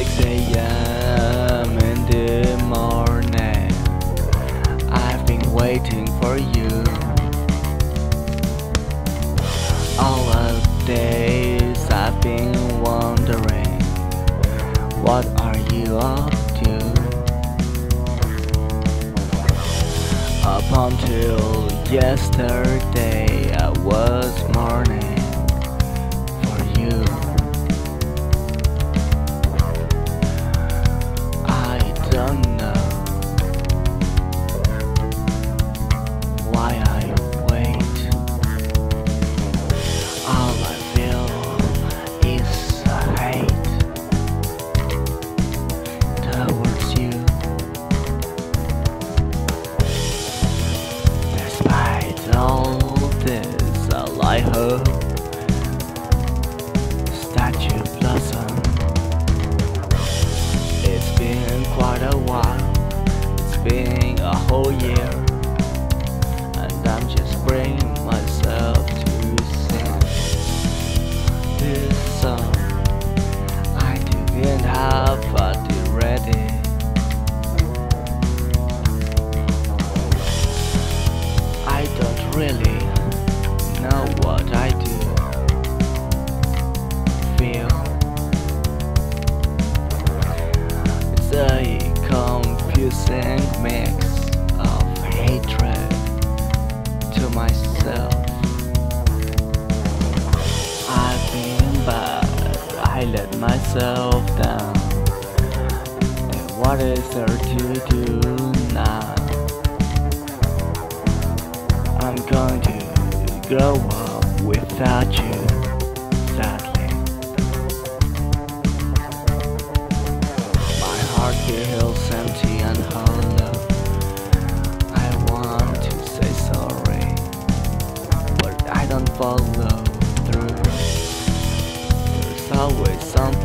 6 a.m. in the morning I've been waiting for you All of days I've been wondering What are you up to? Up until yesterday I was mourning you blossom. It's been quite a while, it's been a whole year, confusing mix of hatred to myself. I've been bad, I let myself down. And what is there to do now? I'm going to grow up without you, don't follow through. There's always something.